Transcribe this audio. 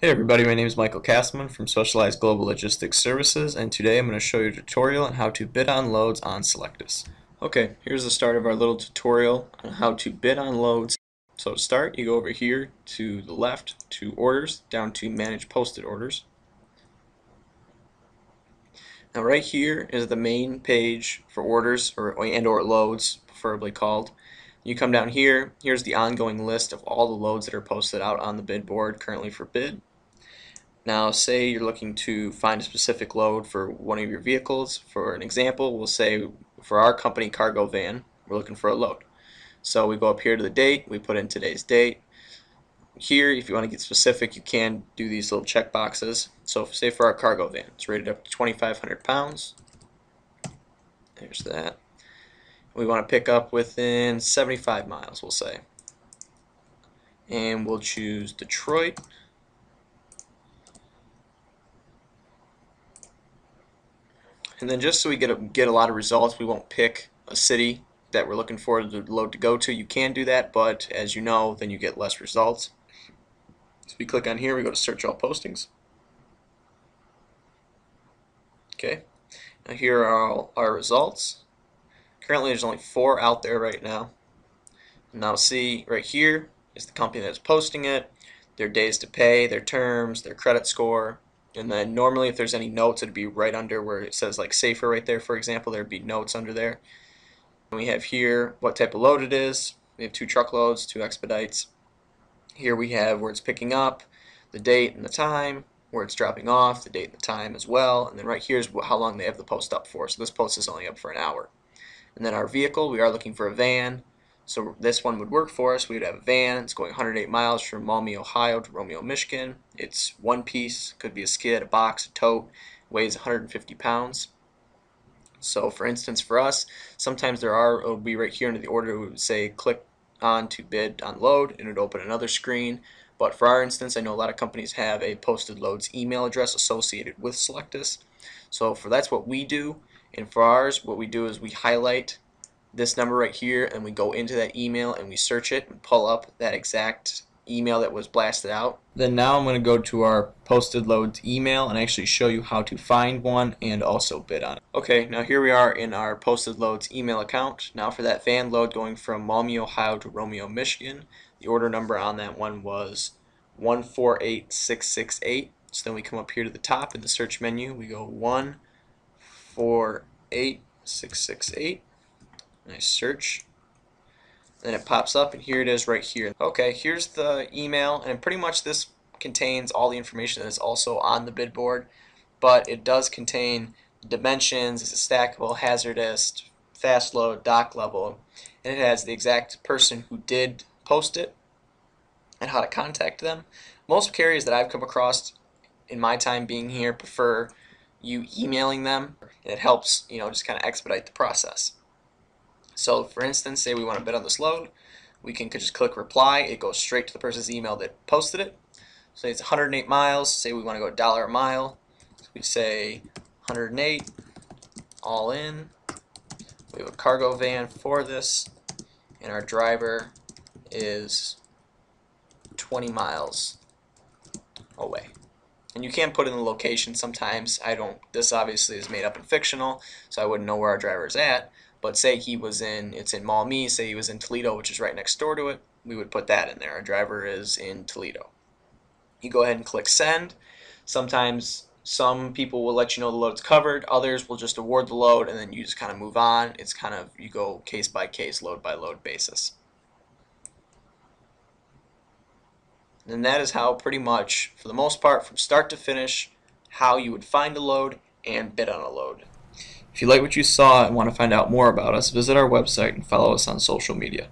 Hey everybody, my name is Michael Castleman from Specialized Global Logistics Services and today I'm going to show you a tutorial on how to bid on loads on Sylectus. Okay, here's the start of our little tutorial on how to bid on loads. So to start, you go over here to the left to orders, down to manage posted orders. Now right here is the main page for orders or and or loads, preferably called. You come down here, here's the ongoing list of all the loads that are posted out on the bid board currently for bid. Now say you're looking to find a specific load for one of your vehicles. For an example, we'll say for our company cargo van, we're looking for a load. So we go up here to the date, we put in today's date. Here, if you want to get specific, you can do these little check boxes. So say for our cargo van, it's rated up to 2,500 pounds. There's that. We want to pick up within 75 miles, we'll say. And we'll choose Detroit. And then just so we get a, get a lot of results, we won't pick a city that we're looking for the load to go to. You can do that, but as you know, then you get less results. So we click on here, we go to search all postings. Okay, now here are all our results. Currently there's only four out there right now. And now see right here is the company that's posting it, their days to pay, their terms, their credit score, and then normally if there's any notes, it'd be right under where it says like safer right there, for example, there'd be notes under there. And we have here what type of load it is. We have two truckloads, two expedites. Here we have where it's picking up, the date and the time, where it's dropping off, the date and the time as well. And then right here is how long they have the post up for. So this post is only up for an hour. And then our vehicle, we are looking for a van. So this one would work for us. We would have a van. It's going 108 miles from Maumee, Ohio to Romeo, Michigan. It's one piece. Could be a skid, a box, a tote. Weighs 150 pounds. So for instance, for us, sometimes there are, it will be right here under the order, we would say click on to bid on load, and it would open another screen. But for our instance, I know a lot of companies have a posted loads email address associated with Sylectus. So for that's what we do. And for ours, what we do is we highlight this number right here and we go into that email and we search it and pull up that exact email that was blasted out. Then now I'm going to go to our posted loads email and actually show you how to find one and also bid on it. Okay, now here we are in our posted loads email account. Now for that van load going from Maumee, Ohio to Romeo, Michigan, the order number on that one was 148668. So then we come up here to the top in the search menu, we go 148668 and I search. Then it pops up and here it is right here. Okay here's the email and pretty much this contains all the information that is also on the bid board but it does contain dimensions it's stackable hazardous fast load dock level and it has the exact person who did post it and how to contact them. Most carriers that I've come across in my time being here prefer you emailing them it helps you know just kind of expedite the process so for instance, say we want to bid on this load, we can just click reply. It goes straight to the person's email that posted it. Say it's 108 miles. Say we want to go dollar a mile. So we say 108, all in. We have a cargo van for this, and our driver is 20 miles away. And you can put in the location sometimes. I don't, this obviously is made up and fictional, so I wouldn't know where our driver is at. But say he was in, it's in Maumee, say he was in Toledo, which is right next door to it, we would put that in there. Our driver is in Toledo. You go ahead and click send. Sometimes some people will let you know the load's covered. Others will just award the load and then you just kind of move on. It's kind of, you go case by case, load by load basis. And that is how pretty much, for the most part, from start to finish, how you would find a load and bid on a load. If you like what you saw and want to find out more about us, visit our website and follow us on social media.